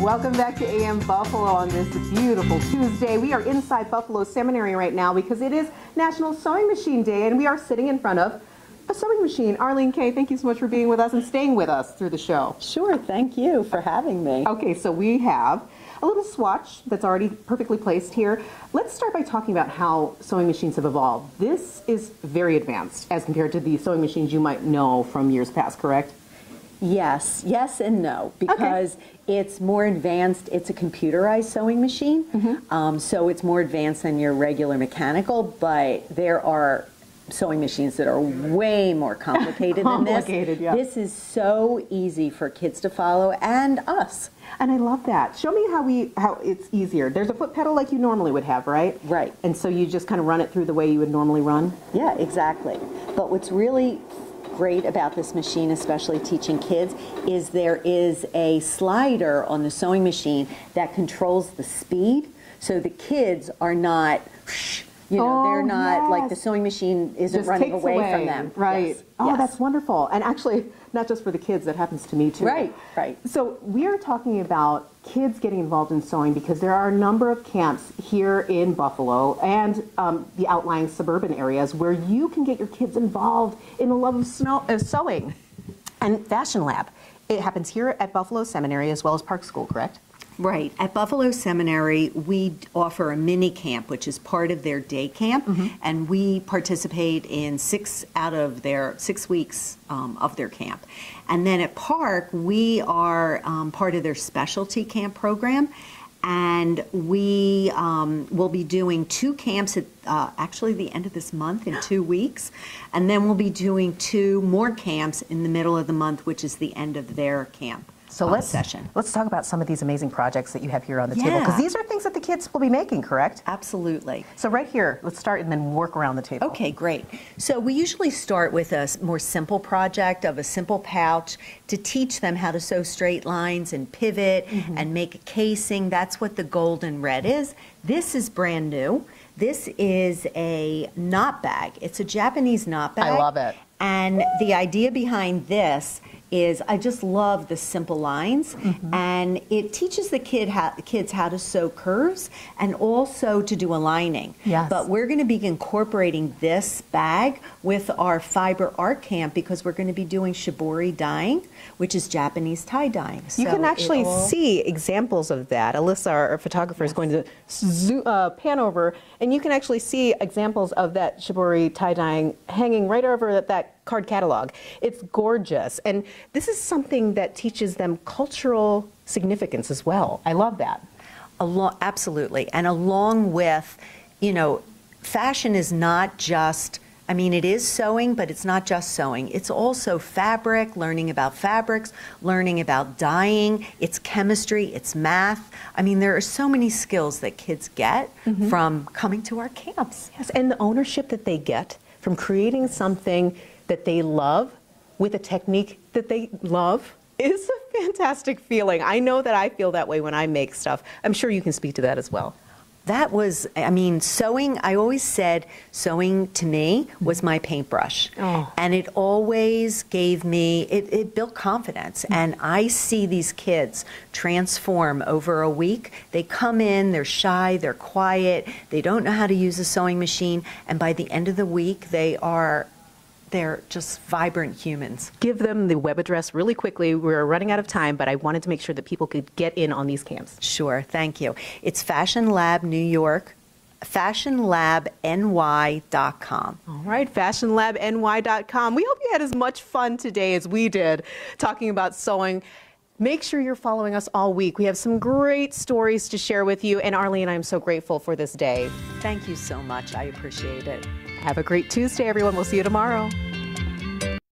Welcome back to AM Buffalo on this beautiful Tuesday. We are inside Buffalo Seminary right now because it is National Sewing Machine Day and we are sitting in front of a sewing machine. Arlene Kay, thank you so much for being with us and staying with us through the show. Sure, thank you for having me. Okay, so we have a little swatch that's already perfectly placed here. Let's start by talking about how sewing machines have evolved. This is very advanced as compared to the sewing machines you might know from years past, correct? Yes, yes and no, because it's more advanced. It's a computerized sewing machine, um, so it's more advanced than your regular mechanical, but there are sewing machines that are way more complicated than this. Complicated, yeah. This is so easy for kids to follow and us. And I love that. Show me how we how it's easier. There's a foot pedal like you normally would have, right? Right. And so you just kind of run it through the way you would normally run. Yeah, exactly. But what's really great about this machine, especially teaching kids, is there is a slider on the sewing machine that controls the speed. So the kids are not, you know, Oh, they're not like the sewing machine isn't Just running takes away, from them. Right. Yes, Oh, yes. that's wonderful. And actually, not just for the kids, that happens to me too. Right, right. So we are talking about kids getting involved in sewing because there are a number of camps here in Buffalo and um, the outlying suburban areas where you can get your kids involved in the love of snow, uh, sewing. And Fashion Lab, it happens here at Buffalo Seminary as well as Park School, correct? Right. At Buffalo Seminary, we offer a mini camp, which is part of their day camp, and we participate in six out of their six weeks um, of their camp. And then at Park, we are um, part of their specialty camp program. And we um, will be doing two camps at uh, actually the end of this month in two weeks. And then we'll be doing two more camps in the middle of the month, which is the end of their camp. So let's session. Let's talk about some of these amazing projects that you have here on the table because these are things that the kids will be making, correct? Absolutely. So right here, let's start and then work around the table. Okay, great. So we usually start with a more simple project of a simple pouch to teach them how to sew straight lines and pivot mm-hmm. and make a casing. That's what the golden red is. This is brand new. This is a knot bag. It's a Japanese knot bag. I love it. And the idea behind this is I just love the simple lines, Mm-hmm. and it teaches the kid how, kids how to sew curves and also to do aligning. lining. Yes. But we're going to be incorporating this bag with our fiber art camp because we're going to be doing shibori dyeing, which is Japanese tie dyeing. You So can actually all- see examples of that. Alyssa, our photographer, is going to uh, pan over, and you can actually see examples of that shibori tie dyeing hanging right over that, that card catalog. It's gorgeous, and this is something that teaches them cultural significance as well. I love that. Along, absolutely. And along with, you know, fashion is not just, I mean, it is sewing, but it's not just sewing. It's also fabric, learning about fabrics, learning about dyeing, it's chemistry, it's math. I mean, there are so many skills that kids get mm-hmm. from coming to our camps. Yes, and the ownership that they get from creating something that they love with a technique that they love is a fantastic feeling. I know that I feel that way when I make stuff. I'm sure you can speak to that as well. That was, I mean, sewing, I always said sewing to me was my paintbrush. Oh. And it always gave me, it, it built confidence. Hmm. And I see these kids transform over a week. They come in, they're shy, they're quiet, they don't know how to use a sewing machine. And by the end of the week, they are, they're just vibrant humans. Give them the web address really quickly. We're running out of time, but I wanted to make sure that people could get in on these camps. Sure, thank you. It's Fashion Lab New York, fashionlabny.com. All right, fashionlabny.com. We hope you had as much fun today as we did talking about sewing. Make sure you're following us all week. We have some great stories to share with you. And Arlene, and I'm so grateful for this day. Thank you so much. I appreciate it. Have a great Tuesday, everyone. We'll see you tomorrow.